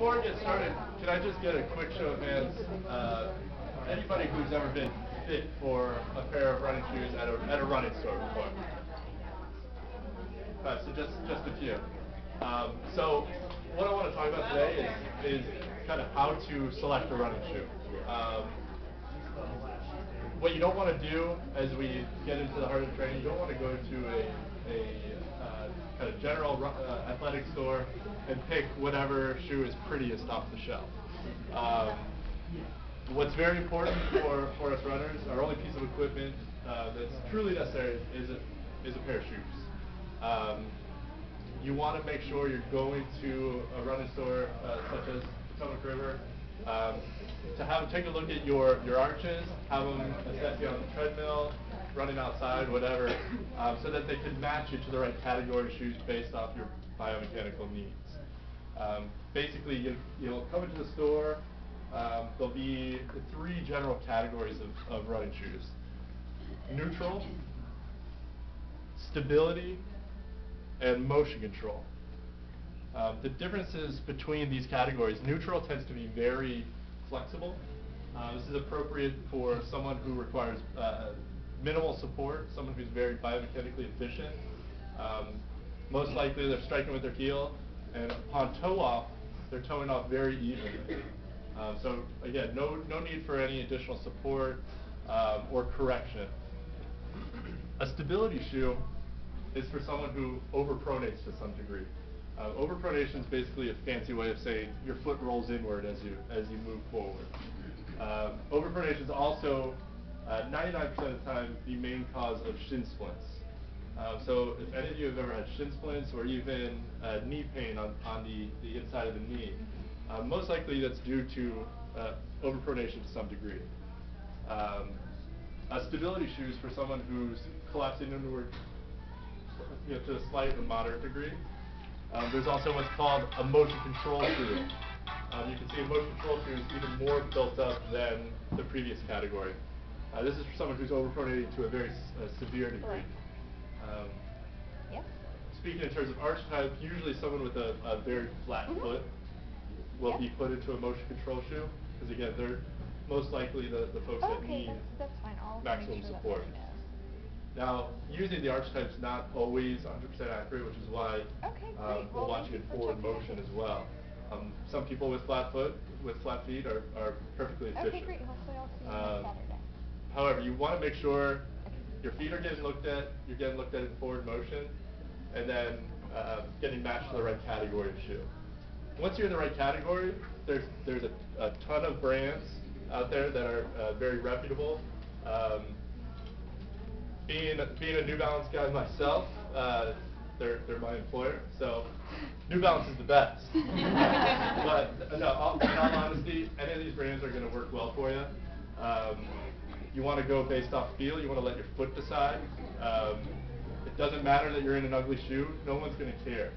before I get started, can I just get a quick show of hands? Uh, anybody who's ever been fit for a pair of running shoes at a, at a running store before? Right, so just, just a few. Um, so what I want to talk about today is, is kind of how to select a running shoe. Um, what you don't want to do as we get into the heart of training, you don't want to go to a, a uh, kind general uh, athletic store and pick whatever shoe is prettiest off the shelf. Um, what's very important for, for us runners, our only piece of equipment uh, that's truly necessary is a, is a pair of shoes. Um, you want to make sure you're going to a running store uh, such as Potomac River um, to have take a look at your, your arches, have them assess you on the treadmill, running outside, whatever, um, so that they can match you to the right category of shoes based off your biomechanical needs. Um, basically, you, you'll come into the store, um, there'll be three general categories of, of running shoes. Neutral, stability, and motion control. Um, the differences between these categories, neutral tends to be very flexible. Uh, this is appropriate for someone who requires uh, minimal support, someone who's very biomechanically efficient. Um, most likely they're striking with their heel, and upon toe off, they're toeing off very evenly. Um, so again, no, no need for any additional support um, or correction. A stability shoe is for someone who overpronates to some degree. Uh, overpronation is basically a fancy way of saying your foot rolls inward as you as you move forward. Um, overpronation is also 99% uh, of the time the main cause of shin splints. Uh, so if any of you have ever had shin splints or even uh, knee pain on, on the, the inside of the knee, uh, most likely that's due to uh, overpronation to some degree. Um, stability shoes for someone who's collapsing inward you know, to a slight or moderate degree. Um, there's also what's called a motion control shoe. Um, you can see a motion control shoe is even more built up than the previous category. Uh, this is for someone who's overpronating to a very uh, severe degree. Um, yep. Speaking in terms of arch type, usually someone with a, a very flat mm -hmm. foot will yep. be put into a motion control shoe because again, they're most likely the, the folks okay, that need that's, that's maximum sure support. Now, using the archetype is not always 100% accurate, which is why okay, um, we're well, watching in forward motion as well. Um, some people with flat foot, with flat feet, are, are perfectly efficient. Okay, great. Hopefully I'll see you um, Saturday. However, you want to make sure your feet are getting looked at, you're getting looked at in forward motion, and then uh, getting matched to the right category of shoe. Once you're in the right category, there's, there's a, a ton of brands out there that are uh, very reputable. Um, being being a New Balance guy myself, uh, they're they're my employer, so New Balance is the best. but no, all, in all honesty, any of these brands are going to work well for you. Um, you want to go based off feel. You want to let your foot decide. Um, it doesn't matter that you're in an ugly shoe. No one's going to care.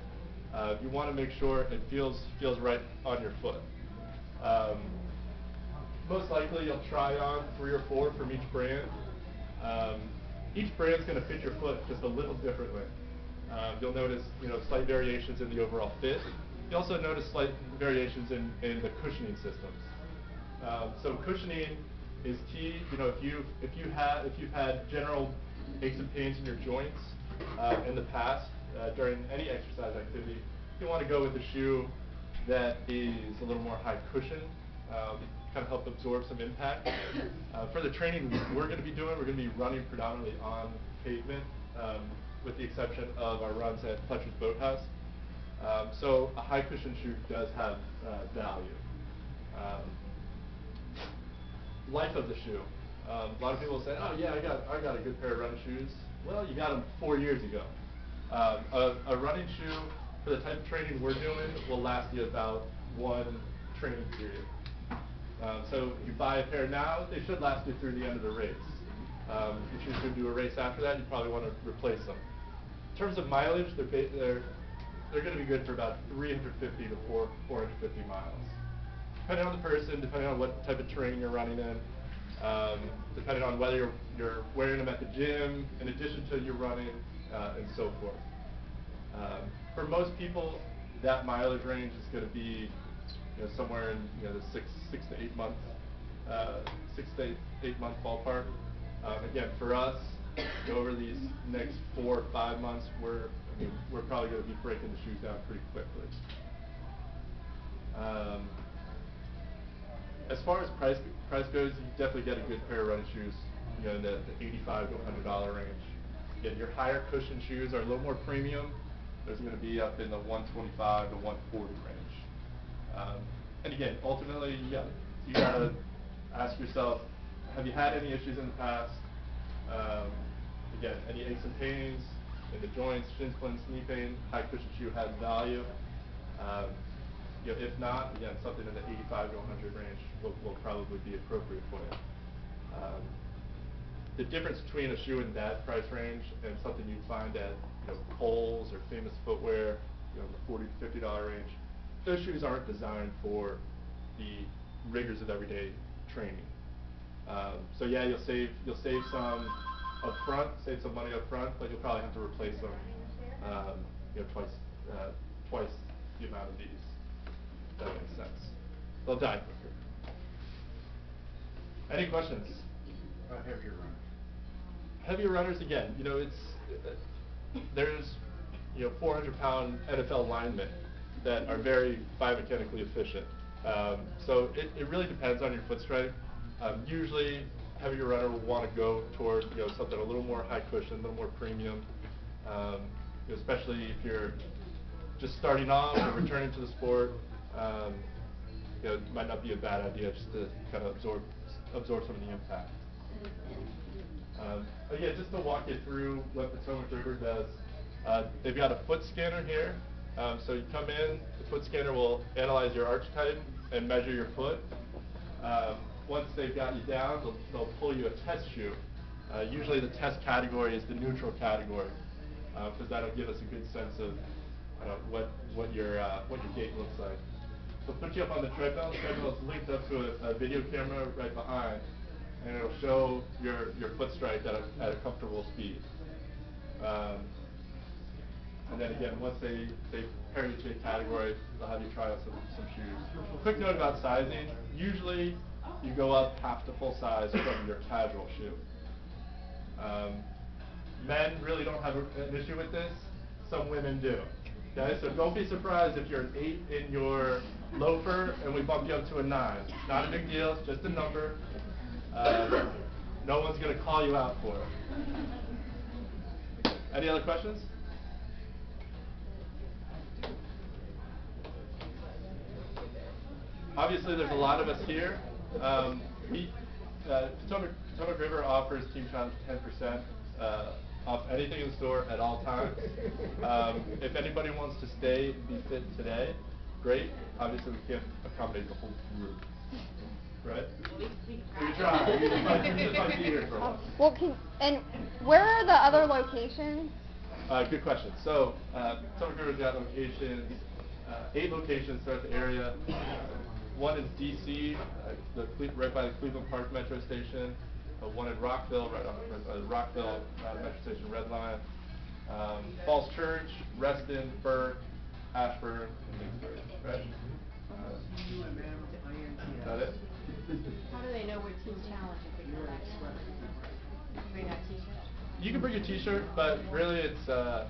Uh, you want to make sure it feels feels right on your foot. Um, most likely, you'll try on three or four from each brand. Um, each brand's going to fit your foot just a little differently. Um, you'll notice, you know, slight variations in the overall fit. You also notice slight variations in, in the cushioning systems. Um, so cushioning is key. You know, if you if you have if you've had general aches and pains in your joints uh, in the past uh, during any exercise activity, you want to go with a shoe that is a little more high cushion. Um, kind of help absorb some impact. Uh, for the training we're going to be doing, we're going to be running predominantly on pavement, um, with the exception of our runs at Fletcher's Boathouse. Um, so a high cushion shoe does have uh, value. Life of the shoe. Um, a lot of people say, oh yeah, I got, I got a good pair of running shoes. Well, you got them four years ago. Um, a, a running shoe for the type of training we're doing will last you about one training period. Um, so you buy a pair now, they should last you through the end of the race. Um, if you should do a race after that, you probably want to replace them. In terms of mileage, they're, they're, they're going to be good for about 350 to 4, 450 miles. Depending on the person, depending on what type of training you're running in, um, depending on whether you're, you're wearing them at the gym, in addition to your running, uh, and so forth. Um, for most people, that mileage range is going to be you know, somewhere in, you know, the six, six to eight month, uh, six to eight, eight month ballpark. Um, again, for us, over these next four or five months, we're, I mean, we're probably gonna be breaking the shoes down pretty quickly. Um, as far as price, price goes, you definitely get a good pair of running shoes, you know, in the, the eighty-five to hundred dollar range. Again, your higher cushion shoes are a little more premium. Those are gonna be up in the one twenty-five to one forty range. Um, and again, ultimately, gotta, you gotta ask yourself, have you had any issues in the past? Um, again, any aches and pains in the joints, shin splints, knee pain, high cushion shoe has value. Um, you know, if not, again, something in the eighty-five to hundred range will, will probably be appropriate for you. Um, the difference between a shoe in that price range and something you'd find at, you know, Kohl's or Famous Footwear, you know, in the forty to fifty dollar range, those shoes aren't designed for the rigors of everyday training. Um, so yeah, you'll save, you'll save some upfront, save some money up front, but you'll probably have to replace them, um, you know, twice, uh, twice the amount of these. That makes sense. They'll die quicker. Any questions? About heavier runners. Heavier runners, again, you know, it's, uh, there's, you know, four hundred pound NFL linemen that are very biomechanically efficient. Um, so it, it really depends on your foot strength. Um, usually, heavier runner will wanna go toward, you know, something a little more high cushion, a little more premium. Um, especially if you're just starting off or returning to the sport, um, you know, it might not be a bad idea just to kind of absorb, absorb some of the impact. Um, again, just to walk you through what Potomac River does, uh, they've got a foot scanner here. Um, so you come in, the foot scanner will analyze your arch type and measure your foot. Um, once they've got you down, they'll, they'll pull you a test shoe. Uh, usually the test category is the neutral category, because that'll give us a good sense of uh, what, what your, uh, what your gait looks like. They'll put you up on the treadmill, the treadmill is linked up to a, a video camera right behind, and it'll show your, your foot strike at a, at a comfortable speed. Um, and then again, once they, they pair you to a category, they'll have you try out some, some shoes. Quick note about sizing, usually you go up half to full size from your casual shoe. Um, men really don't have a- an issue with this, some women do. Okay, so don't be surprised if you're an eight in your loafer and we bump you up to a nine. Not a big deal, just a number. Uh, no one's gonna call you out for it. Any other questions? Obviously, there's a lot of us here. Um, we, uh, Potomac, Potomac River offers Team Challenge ten percent, uh, off anything in the store at all times. Um, if anybody wants to stay be fit today, great. Obviously, we can't accommodate the whole group, right? We try, we just like, we just like here for a while. Well, can, and where are the other locations? Uh, good question. So, uh, Potomac River's got locations, uh, eight locations throughout the area. One in DC, uh, the Cle- right by the Cleveland Park Metro Station. Uh, one in Rockville, right on the uh, Rockville uh, Metro Station Red Line. Um, Falls Church, Reston, Burke, Ashburn, and Kingsbury. Right? Uh, is that it? How do they know we're Team Challenge if we come back in? Bring our t-shirts? You can bring your T-shirt, but really it's uh,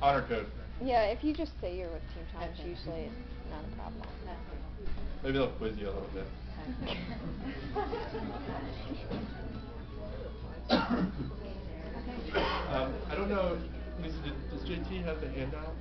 honor code. Yeah, if you just say you're with Team Challenge, Okay. usually it's not a problem. Maybe they'll quiz you a little bit. Um, I don't know, Lisa, does JT have the handout?